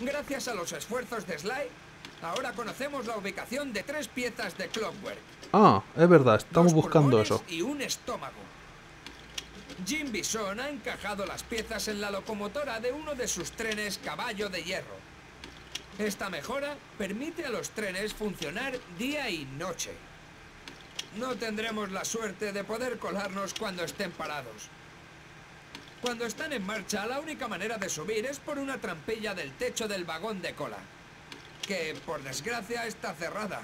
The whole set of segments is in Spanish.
Gracias a los esfuerzos de Sly, ahora conocemos la ubicación de tres piezas de Clockwork. Ah, es verdad, estamos dos buscando eso. Y un estómago. Jim Bison ha encajado las piezas en la locomotora de uno de sus trenes caballo de hierro. Esta mejora permite a los trenes funcionar día y noche. No tendremos la suerte de poder colarnos cuando estén parados. Cuando están en marcha, la única manera de subir es por una trampilla del techo del vagón de cola, que por desgracia está cerrada.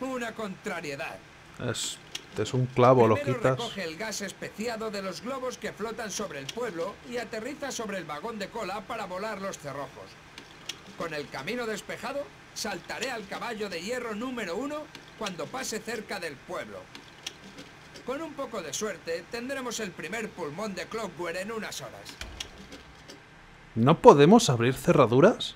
Una contrariedad. Es, es un clavo, lo Primero quitas. recoge el gas especiado de los globos que flotan sobre el pueblo y aterriza sobre el vagón de cola para volar los cerrojos. Con el camino despejado, saltaré al caballo de hierro número uno cuando pase cerca del pueblo. Con un poco de suerte, tendremos el primer pulmón de Clockwork en unas horas. ¿No podemos abrir cerraduras?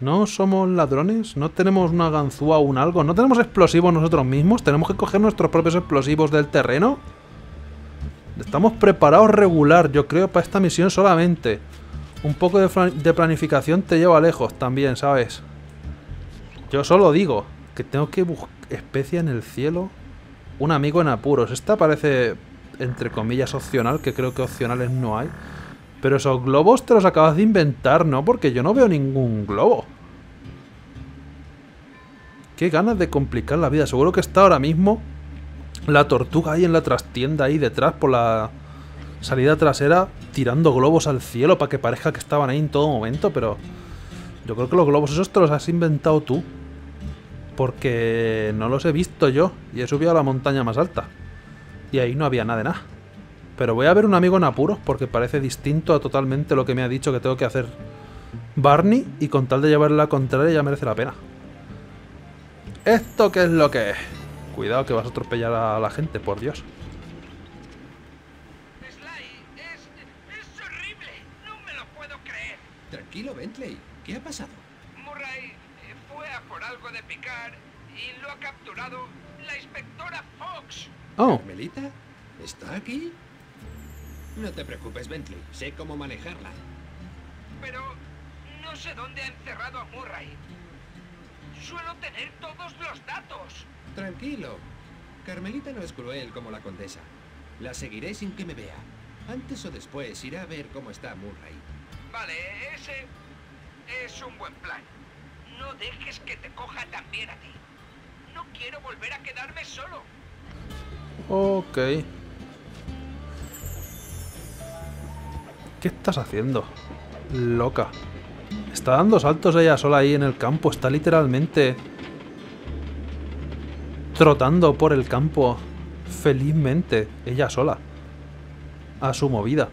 ¿No somos ladrones? ¿No tenemos una ganzúa o un algo? ¿No tenemos explosivos nosotros mismos? ¿Tenemos que coger nuestros propios explosivos del terreno? Estamos preparados regular, yo creo, para esta misión solamente. Un poco de, de planificación te lleva lejos también, ¿sabes? Yo solo digo que tengo que buscar especia en el cielo. Un amigo en apuros. Esta parece, entre comillas, opcional, que creo que opcionales no hay. Pero esos globos te los acabas de inventar, ¿no? Porque yo no veo ningún globo. Qué ganas de complicar la vida. Seguro que está ahora mismo la tortuga ahí en la trastienda, ahí detrás, por la salida trasera, tirando globos al cielo para que parezca que estaban ahí en todo momento, pero yo creo que los globos esos te los has inventado tú. Porque no los he visto yo y he subido a la montaña más alta. Y ahí no había nada de nada. Pero voy a ver un amigo en apuros porque parece distinto a totalmente lo que me ha dicho que tengo que hacer Barney y con tal de llevarle la contraria ya merece la pena. ¿Esto qué es lo que es? Cuidado que vas a atropellar a la gente, por Dios. Sly, es, es horrible. No me lo puedo creer. Tranquilo, Bentley. ¿Qué ha pasado? Murray fue a por algo de picar y lo ha capturado la inspectora Fox. Oh, ¿Carmelita? ¿Está aquí? No te preocupes, Bentley. Sé cómo manejarla. Pero no sé dónde ha encerrado a Murray. Suelo tener todos los datos. Tranquilo. Carmelita no es cruel como la condesa. La seguiré sin que me vea. Antes o después irá a ver cómo está Murray. Vale, ese es un buen plan. No dejes que te coja también a ti. No quiero volver a quedarme solo. ok. ¿Qué estás haciendo? Loca. Está dando saltos ella sola ahí en el campo. Está literalmente trotando por el campo felizmente, ella sola. A su movida.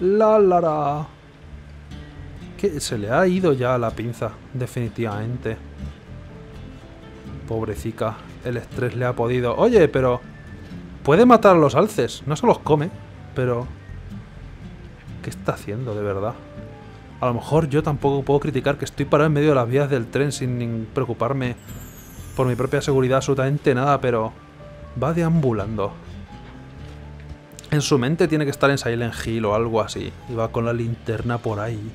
La la la. Que se le ha ido ya la pinza, definitivamente. Pobrecica, el estrés le ha podido. Oye, pero. Puede matar a los alces, no se los come, pero. ¿Qué está haciendo de verdad? A lo mejor yo tampoco puedo criticar que estoy parado en medio de las vías del tren sin preocuparme por mi propia seguridad absolutamente nada, pero va deambulando. En su mente tiene que estar en Silent Hill o algo así. Y va con la linterna por ahí.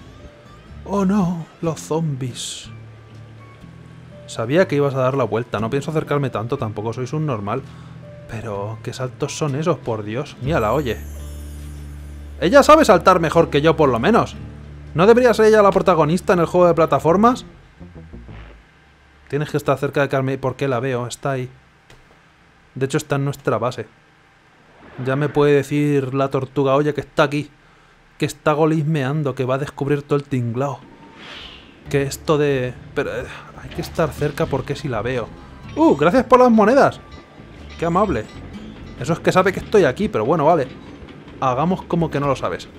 Oh no, los zombies. Sabía que ibas a dar la vuelta, no pienso acercarme tanto, tampoco sois un normal. Pero, ¿qué saltos son esos, por Dios? Mírala, oye. Ella sabe saltar mejor que yo, por lo menos. ¿No debería ser ella la protagonista en el juego de plataformas? Tienes que estar cerca de Carmen. ¿Por qué la veo? Está ahí. De hecho, está en nuestra base. Ya me puede decir la tortuga, oye, que está aquí. Que está golismeando, que va a descubrir todo el tinglao. Que esto de... Pero eh, hay que estar cerca porque si la veo. ¡Uh! Gracias por las monedas. Qué amable. Eso es que sabe que estoy aquí, pero bueno, vale. Hagamos como que no lo sabes.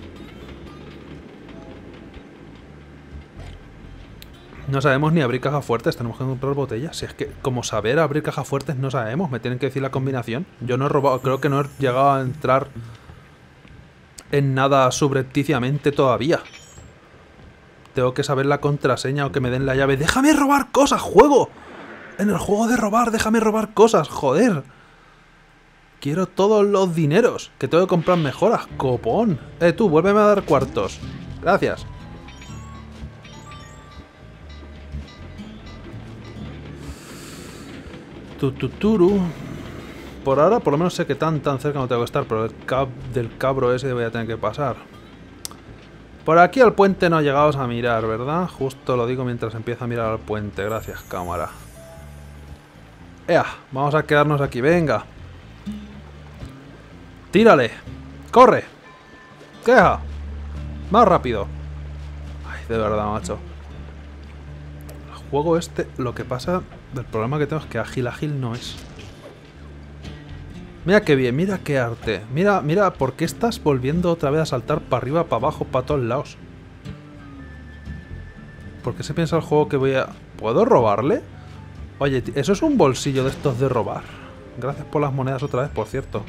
No sabemos ni abrir cajas fuertes, tenemos que comprar botellas. Si es que, como saber abrir cajas fuertes, no sabemos, me tienen que decir la combinación. Yo no he robado, creo que no he llegado a entrar en nada subrepticiamente todavía. Tengo que saber la contraseña o que me den la llave. ¡Déjame robar cosas, juego! En el juego de robar, déjame robar cosas, joder. Quiero todos los dineros, que tengo que comprar mejoras, copón. Eh, tú, vuélveme a dar cuartos. Gracias. Tututuru. Por ahora, por lo menos sé que tan tan cerca no tengo que estar, pero el del cabro ese voy a tener que pasar. Por aquí al puente no llegamos a mirar, ¿verdad? Justo lo digo mientras empiezo a mirar al puente. Gracias, cámara. Ea, vamos a quedarnos aquí, venga. Tírale. Corre. Queja. Más rápido. Ay, de verdad, macho. El juego este, lo que pasa, el problema que tengo es que ágil, ágil no es. Mira qué bien, mira qué arte. Mira, mira, ¿por qué estás volviendo otra vez a saltar para arriba, para abajo, para todos lados? ¿Por qué se piensa el juego que voy a... ¿Puedo robarle? Oye, eso es un bolsillo de estos de robar. Gracias por las monedas otra vez, por cierto.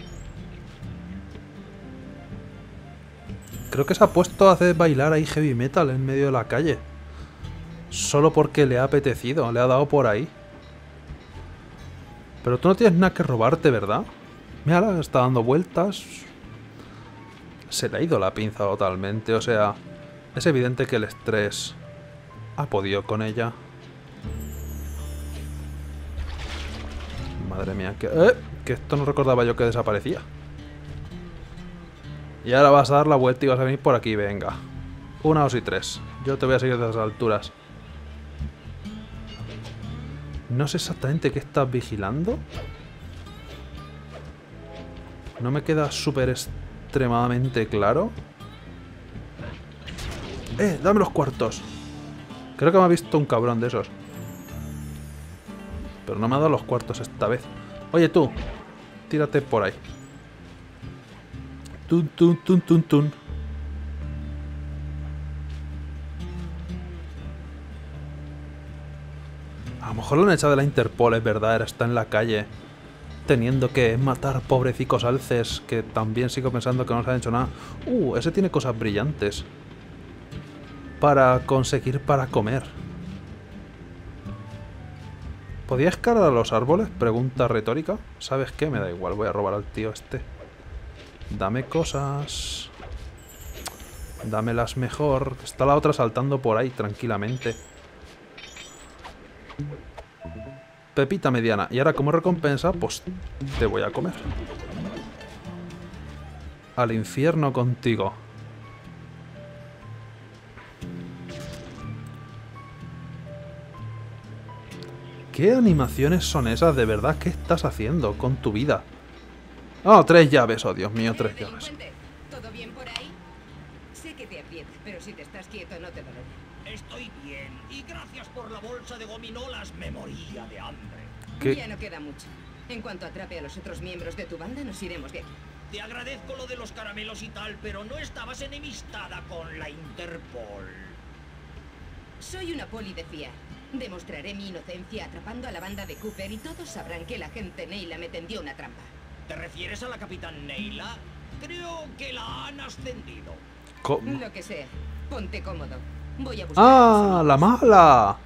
Creo que se ha puesto a hacer bailar ahí heavy metal en medio de la calle. Solo porque le ha apetecido, le ha dado por ahí. Pero tú no tienes nada que robarte, ¿verdad? Mira, está dando vueltas. Se le ha ido la pinza totalmente, o sea... Es evidente que el estrés ha podido con ella. Madre mía, que, eh, que esto no recordaba yo que desaparecía. Y ahora vas a dar la vuelta y vas a venir por aquí, venga. Una, dos y tres. Yo te voy a seguir desde las alturas. No sé exactamente qué estás vigilando. No me queda súper extremadamente claro. ¡Eh! ¡Dame los cuartos! Creo que me ha visto un cabrón de esos. Pero no me ha dado los cuartos esta vez. Oye tú, tírate por ahí. Tun, tun, tun, tun, tun. A lo mejor lo han echado de la Interpol, es verdad, está en la calle. Teniendo que matar pobrecicos alces, que también sigo pensando que no se han hecho nada. Uh, ese tiene cosas brillantes. Para conseguir para comer. ¿Podía escalar a los árboles? Pregunta retórica. ¿Sabes qué? Me da igual, voy a robar al tío este. Dame cosas. Dámelas mejor. Está la otra saltando por ahí tranquilamente. Pepita mediana. Y ahora como recompensa, pues te voy a comer. Al infierno contigo. ¿Qué animaciones son esas? De verdad, ¿qué estás haciendo con tu vida? Oh, tres llaves, oh Dios mío, tres llaves. Delincuente, ¿Todo bien por ahí? Sé que te aprieta, pero si te estás quieto no te dolerá. Estoy bien y la bolsa de gominolas me moría de hambre. ¿Qué? Ya no queda mucho. En cuanto atrape a los otros miembros de tu banda, nos iremos de aquí. Te agradezco lo de los caramelos y tal, pero no estabas enemistada con la Interpol. Soy una poli de fiar. Demostraré mi inocencia atrapando a la banda de Cooper y todos sabrán que la gente Neila me tendió una trampa. ¿Te refieres a la capitán Neila? Creo que la han ascendido. Co- Lo que sea. Ponte cómodo. Voy a buscar a ¡Ah! tus ¡La mala!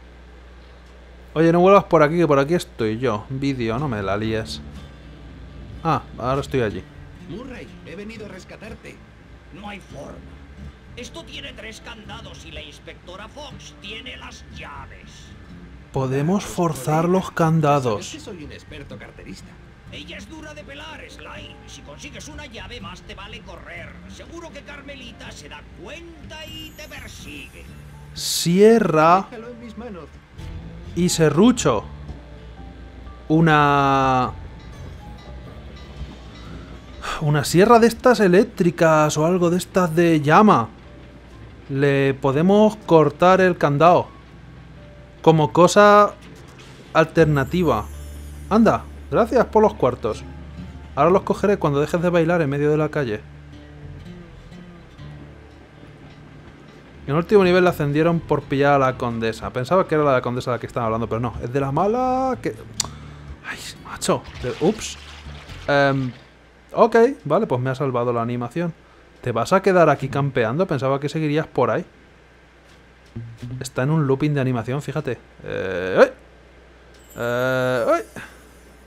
Oye, no vuelvas por aquí, que por aquí estoy yo. Vídeo, no me la líes. Ah, ahora estoy allí. Murray, he venido a rescatarte. No hay forma. Esto tiene tres candados y la inspectora Fox tiene las llaves. Podemos forzar los candados. Que soy un experto carterista. Ella es dura de pelar, Sly. Si consigues una llave, más te vale correr. Seguro que Carmelita se da cuenta y te persigue. Sierra Déjalo en mis manos. Y serrucho. Una... Una sierra de estas eléctricas o algo de estas de llama. Le podemos cortar el candado. Como cosa alternativa. Anda, gracias por los cuartos. Ahora los cogeré cuando dejes de bailar en medio de la calle. En el último nivel la ascendieron por pillar a la condesa. Pensaba que era la de la condesa de la que estaba hablando, pero no. Es de la mala que... Ay, macho. Ups. Em, ok, vale, pues me ha salvado la animación. ¿Te vas a quedar aquí campeando? Pensaba que seguirías por ahí. Está en un looping de animación, fíjate. Eh. Eh.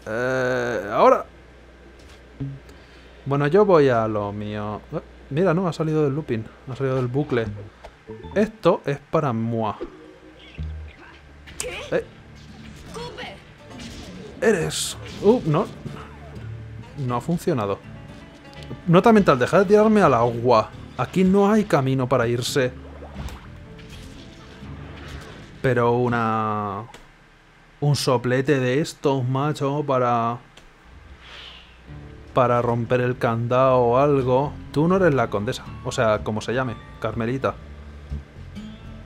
Eh, ahora. Bueno, yo voy a lo mío. Eh, mira, no, ha salido del looping. Ha salido del bucle. Esto es para Mua. Eh, eres... Uh, no. No ha funcionado. Nota mental, deja de tirarme al agua. Aquí no hay camino para irse. Pero una... Un soplete de estos, macho, para... Para romper el candado o algo. Tú no eres la condesa. O sea, como se llame. Carmelita.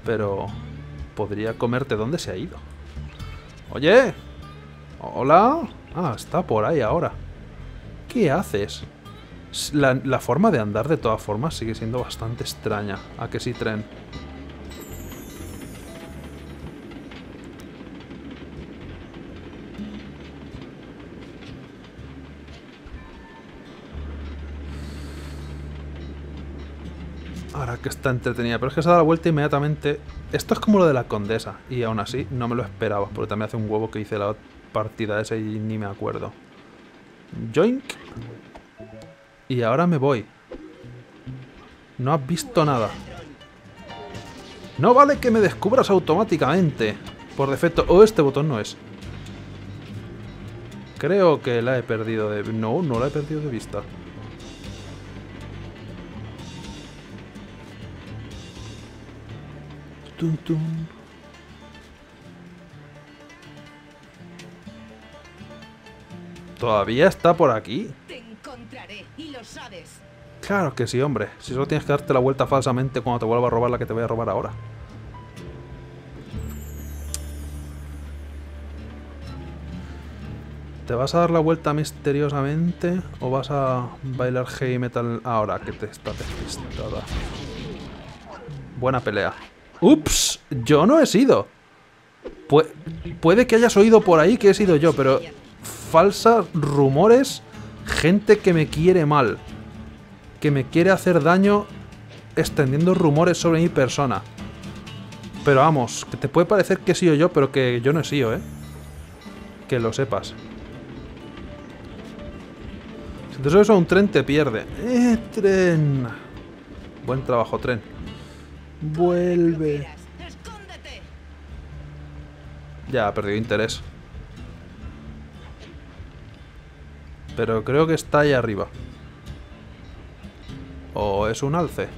Pero... Podría comerte dónde se ha ido. Oye. Hola. Ah, está por ahí ahora. ¿Qué haces? La, la forma de andar de todas formas sigue siendo bastante extraña. ¿A que sí, tren? Que está entretenida, pero es que se da la vuelta inmediatamente. Esto es como lo de la condesa, y aún así no me lo esperaba, porque también hace un huevo que hice la partida esa y ni me acuerdo. Joink. Y ahora me voy. No has visto nada. No vale que me descubras automáticamente. Por defecto. O este botón no es. Creo que la he perdido de... No, no la he perdido de vista. Tun, tun. ¿Todavía está por aquí? Te encontraré y lo sabes. Claro que sí, hombre. Si solo tienes que darte la vuelta falsamente cuando te vuelva a robar la que te voy a robar ahora. ¿Te vas a dar la vuelta misteriosamente o vas a bailar heavy metal ahora que te está despistada? Buena pelea. ¡Ups! Yo no he sido. Pu- puede que hayas oído por ahí que he sido yo, pero falsas rumores, gente que me quiere mal, que me quiere hacer daño extendiendo rumores sobre mi persona. Pero vamos, que te puede parecer que he sido yo, pero que yo no he sido, ¿eh? Que lo sepas. Si te subes a un tren, te pierde. ¡Eh, tren! Buen trabajo, tren. Vuelve. Ya, ha perdido interés. Pero creo que está ahí arriba. ¿O es un alce?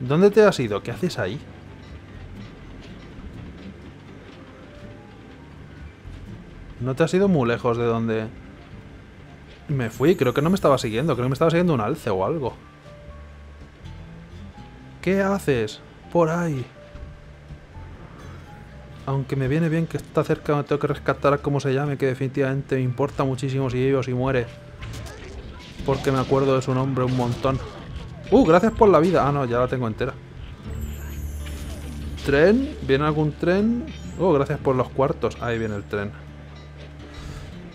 ¿Dónde te has ido? ¿Qué haces ahí? No te has ido muy lejos de donde... Me fui, creo que no me estaba siguiendo, creo que me estaba siguiendo un alce o algo. ¿Qué haces? Por ahí. Aunque me viene bien que está cerca, me tengo que rescatar a como se llame, que definitivamente me importa muchísimo si vive o si muere. Porque me acuerdo de su nombre un montón. Uh, gracias por la vida. Ah, no, ya la tengo entera. ¿Tren? ¿Viene algún tren? Oh, gracias por los cuartos. Ahí viene el tren.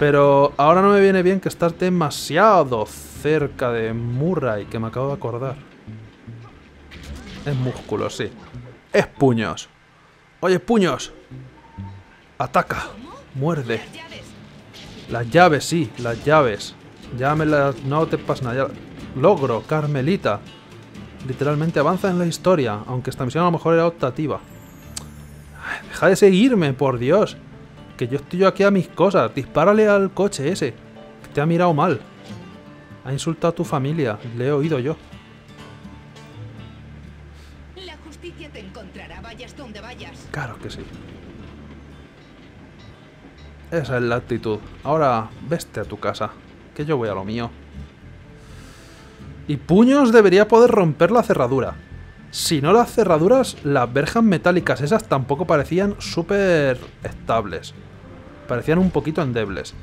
Pero ahora no me viene bien que estás demasiado cerca de Murray, que me acabo de acordar. Es músculo, sí. Es puños. Oye, puños. Ataca. Muerde. Las llaves. Sí, las llaves. Ya me las... No te pasa nada. Logro, Carmelita. Literalmente avanza en la historia, aunque esta misión a lo mejor era optativa. Deja de seguirme, por Dios. Que yo estoy yo aquí a mis cosas. Dispárale al coche ese. Que te ha mirado mal. Ha insultado a tu familia. Le he oído yo. La justicia te encontrará, vayas donde vayas. Claro que sí. Esa es la actitud. Ahora, veste a tu casa, que yo voy a lo mío. Y puños debería poder romper la cerradura. Si no las cerraduras, las verjas metálicas esas tampoco parecían súper estables. Parecían un poquito endebles.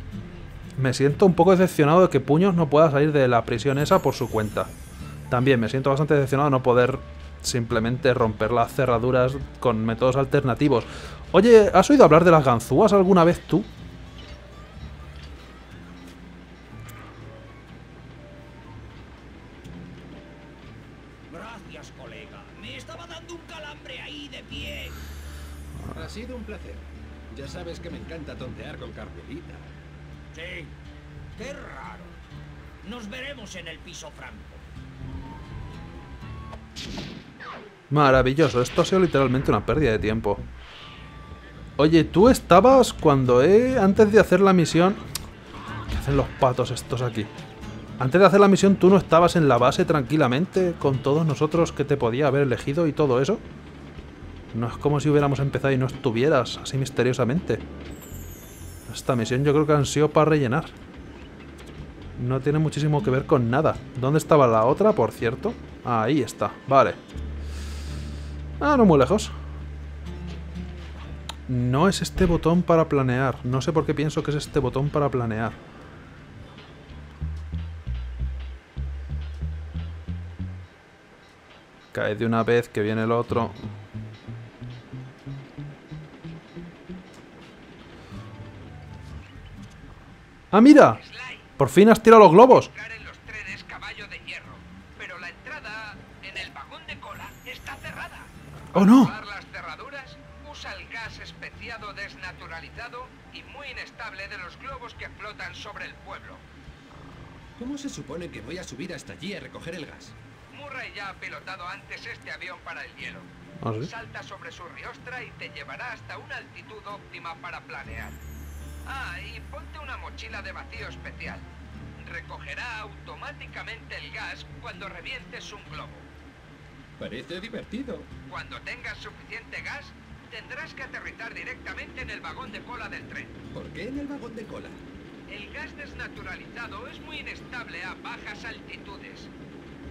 Me siento un poco decepcionado de que Puños no pueda salir de la prisión esa por su cuenta. También me siento bastante decepcionado de no poder simplemente romper las cerraduras con métodos alternativos. Oye, ¿has oído hablar de las ganzúas alguna vez tú? Gracias, colega. Me estaba dando un calambre ahí de pie. Ha sido un placer. Ya sabes que me encanta tontear con Carmelita. Sí. Qué raro. Nos veremos en el piso franco. Maravilloso, esto ha sido literalmente una pérdida de tiempo. Oye, tú estabas cuando he... Antes de hacer la misión... ¿Qué hacen los patos estos aquí? Antes de hacer la misión, ¿tú no estabas en la base tranquilamente con todos nosotros que te podía haber elegido y todo eso? No es como si hubiéramos empezado y no estuvieras así misteriosamente. Esta misión yo creo que han sido para rellenar. No tiene muchísimo que ver con nada. ¿Dónde estaba la otra, por cierto? Ahí está, vale. Ah, no muy lejos. No es este botón para planear. No sé por qué pienso que es este botón para planear. Cae de una vez que viene el otro. ¡Ah, mira! Por fin has tirado los globos. buscar en los trenes caballo de hierro, pero la entrada en el vagón de cola está cerrada. ¡Oh, no! Para las cerraduras, usa el gas especiado desnaturalizado y muy inestable de los globos que flotan sobre el pueblo. ¿Cómo se supone que voy a subir hasta allí a recoger el gas? Murray ya ha pilotado antes este avión para el hielo. ¿Ah, sí? Salta sobre su riostra y te llevará hasta una altitud óptima para planear. Ah, y ponte una mochila de vacío especial. Recogerá automáticamente el gas cuando revientes un globo. Parece divertido. Cuando tengas suficiente gas, tendrás que aterrizar directamente en el vagón de cola del tren. ¿Por qué en el vagón de cola? El gas desnaturalizado es muy inestable a bajas altitudes.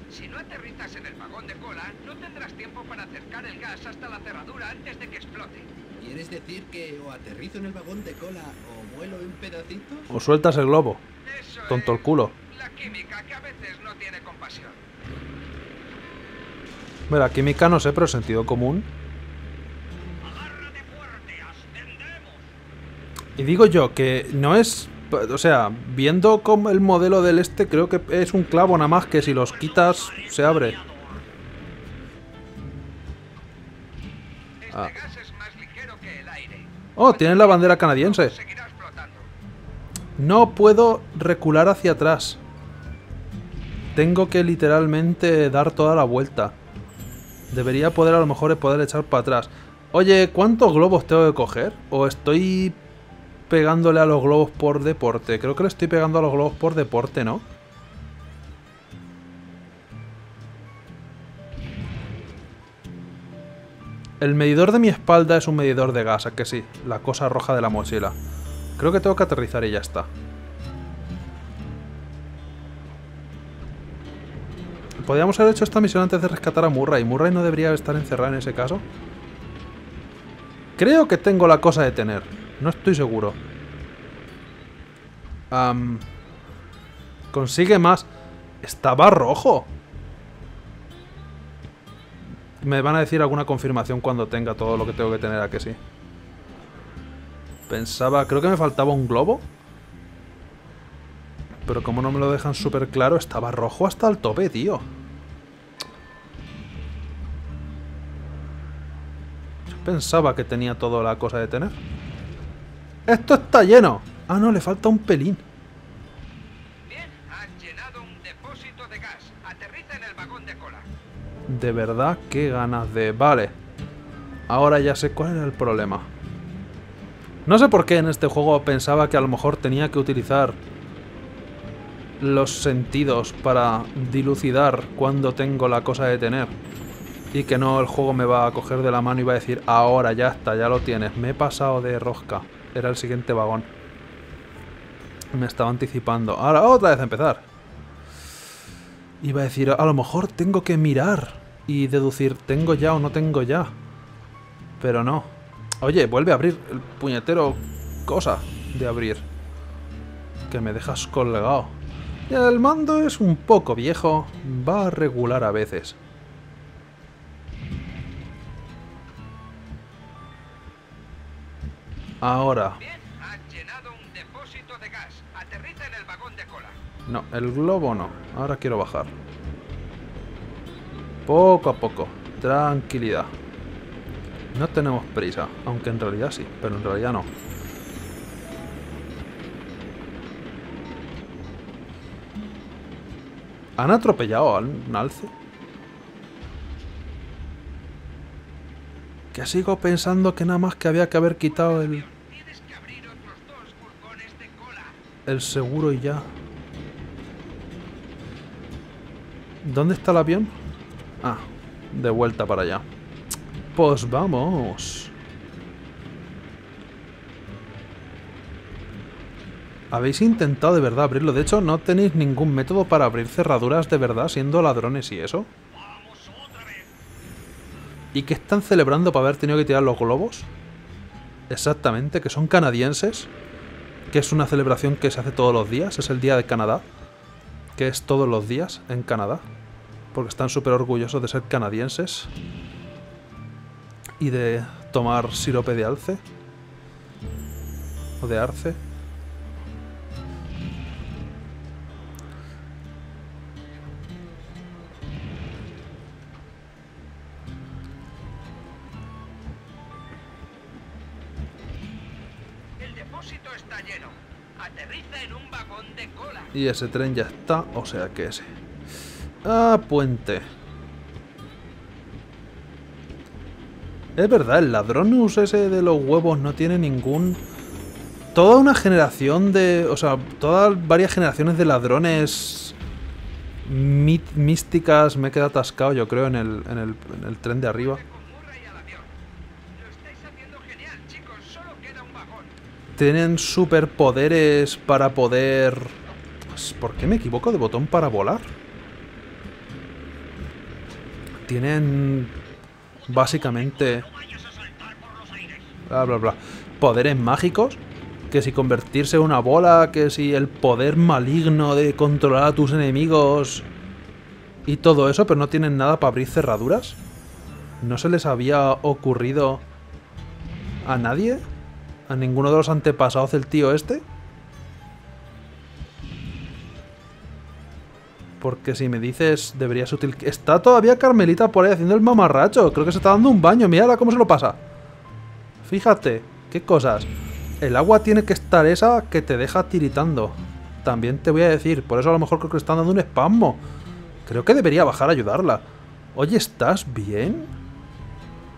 Si no aterrizas en el vagón de cola, no tendrás tiempo para acercar el gas hasta la cerradura antes de que explote. ¿Quieres decir que o aterrizo en el vagón de cola o vuelo en pedacitos? O sueltas el globo. Eso Tonto el culo. La química que a veces no tiene compasión. Mira, química no sé, pero sentido común. Y digo yo que no es... O sea, viendo como el modelo del este, creo que es un clavo nada más que si los quitas se abre. Este Ah. gas es más ligero que el aire. Oh, tiene la bandera canadiense. No puedo recular hacia atrás. Tengo que literalmente dar toda la vuelta. Debería poder a lo mejor poder echar para atrás. Oye, ¿cuántos globos tengo que coger? ¿O estoy pegándole a los globos por deporte? Creo que le estoy pegando a los globos por deporte, ¿no? El medidor de mi espalda es un medidor de gas, ¿a que sí? La cosa roja de la mochila. Creo que tengo que aterrizar y ya está. Podríamos haber hecho esta misión antes de rescatar a Murray. Murray no debería estar encerrado en ese caso. Creo que tengo la cosa de tener. No estoy seguro. Consigue más. Estaba rojo. Me van a decir alguna confirmación cuando tenga todo lo que tengo que tener, a que sí. Pensaba, creo que me faltaba un globo. Pero como no me lo dejan súper claro, estaba rojo hasta el tope, tío. Yo pensaba que tenía toda la cosa de tener. ¡Esto está lleno! Ah, no, le falta un pelín. Bien, has llenado un depósito de gas. Aterriza en el vagón de cola. De verdad, qué ganas de... Vale. Ahora ya sé cuál era el problema. No sé por qué en este juego pensaba que a lo mejor tenía que utilizar los sentidos para dilucidar cuando tengo la cosa de tener. Y que no el juego me va a coger de la mano y va a decir, ahora ya está, ya lo tienes. Me he pasado de rosca. Era el siguiente vagón. Me estaba anticipando. Ahora otra vez a empezar. Iba a decir, a lo mejor tengo que mirar y deducir, ¿tengo ya o no tengo ya? Pero no. Oye, vuelve a abrir el puñetero cosa de abrir. Que me dejas colgado. El mando es un poco viejo, va a regular a veces. Ahora. No, el globo no. Ahora quiero bajar. Poco a poco. Tranquilidad. No tenemos prisa. Aunque en realidad sí, pero en realidad no. ¿Han atropellado a un alce? Que sigo pensando que nada más que había que haber quitado el, el seguro y ya. ¿Dónde está el avión? Ah, de vuelta para allá. Pues vamos. Habéis intentado de verdad abrirlo. De hecho, no tenéis ningún método para abrir cerraduras de verdad siendo ladrones y eso. ¿Y qué están celebrando para haber tenido que tirar los globos? Exactamente, que son canadienses. Que es una celebración que se hace todos los días. Es el Día de Canadá. Que es todos los días en Canadá. Porque están súper orgullosos de ser canadienses. Y de tomar sirope de alce. O de arce. El depósito está lleno. Aterriza en un vagón de cola. Y ese tren ya está, o sea que ese. Ah, puente. Es verdad, el ladronus ese de los huevos no tiene ningún... Toda una generación de... O sea, todas varias generaciones de ladrones místicas me he quedado atascado yo creo en el, en el, en el tren de arriba. Tienen superpoderes para poder... ¿Por qué me equivoco de botón para volar? Tienen... Básicamente... Bla, bla, bla. Poderes mágicos. Que si convertirse en una bola, que si el poder maligno de controlar a tus enemigos... Y todo eso, pero no tienen nada para abrir cerraduras. ¿No se les había ocurrido a nadie? ¿A ninguno de los antepasados del tío este? Porque si me dices, deberías útil... Está todavía Carmelita por ahí haciendo el mamarracho. Creo que se está dando un baño. Mírala cómo se lo pasa. Fíjate, qué cosas. El agua tiene que estar esa que te deja tiritando. También te voy a decir, por eso a lo mejor creo que le están dando un espasmo. Creo que debería bajar a ayudarla. Oye, ¿estás bien?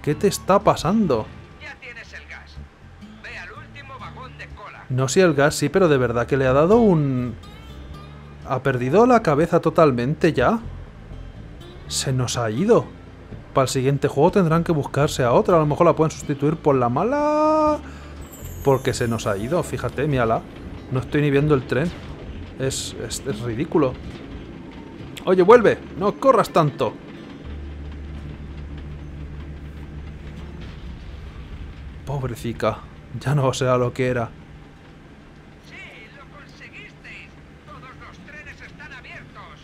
¿Qué te está pasando? Ya tienes el gas. Ve al último vagón de cola. No sé el gas, sí, pero de verdad que le ha dado un... ¿Ha perdido la cabeza totalmente ya? Se nos ha ido. Para el siguiente juego tendrán que buscarse a otra. A lo mejor la pueden sustituir por la mala... Porque se nos ha ido, fíjate, mírala. No estoy ni viendo el tren. Es, es, es ridículo. Oye, vuelve. No corras tanto. Pobrecica. Ya no sea lo que era. Sí, lo conseguisteis. Todos los trenes están abiertos.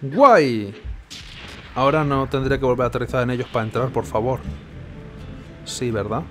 ¡Guay! Ahora no tendré que volver a aterrizar en ellos para entrar, por favor. Sí, ¿verdad?